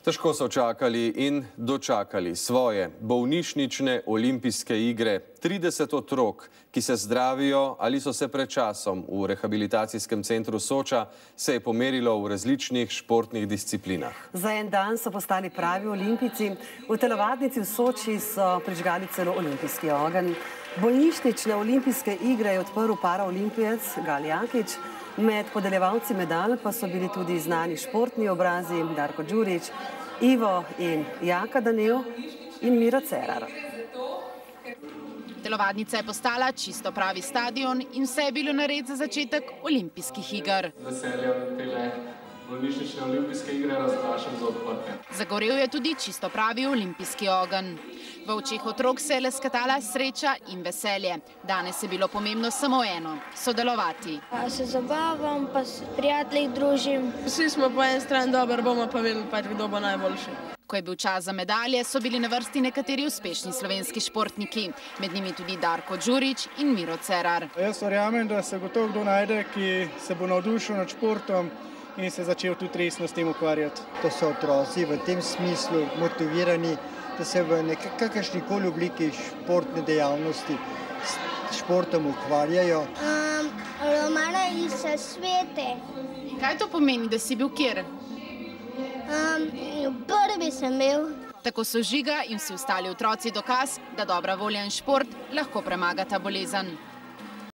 Težko so čakali in dočakali svoje bolnišnične olimpijske igre. 30 otrok, ki se zdravijo ali so se pred časom v rehabilitacijskem centru Soča, se je pomerilo v različnih športnih disciplinah. Za en dan so postali pravi olimpici. V telovadnici v Soči so prižgali celo olimpijski ogenj. Bolnišnične olimpijske igre je odprl paraolimpijec Gali Jakič. Med podeljevalci medalj pa so bili tudi znani športni obrazi Darko Đurič, Ivo in Jaka Danil in Miro Cerar. Telovadnica je postala čisto pravi stadion in vse je bilo nared za začetek olimpijskih iger. Veseljem tele bolnišnične olimpijske igre razglašam za odprte. Zagorel je tudi čisto pravi olimpijski ogenj. V očeh otrok se je leskatala sreča in veselje. Danes je bilo pomembno samo eno – sodelovati. A se zabavam, pa s prijatelji družim. Vsi smo po eni strani dobri, bomo pa videli, pač, kdo bo najboljši. Ko je bil čas za medalje, so bili na vrsti nekateri uspešni slovenski športniki, med njimi tudi Darko Đurič in Miro Cerar. Jaz verjamem, da se gotovo kdo najde, ki se bo navdušil nad športom in se začel tudi resno s tem ukvarjati. To so otroci v tem smislu motivirani, da se v kakršni koli obliki športne dejavnosti s športom ukvarjajo. Um, romana iz svete. Kaj to pomeni, da si bil kjer? Um, prvi sem bil. Tako so žiga in vsi ostali otroci dokaz, da dobra volja in šport lahko premagata bolezen.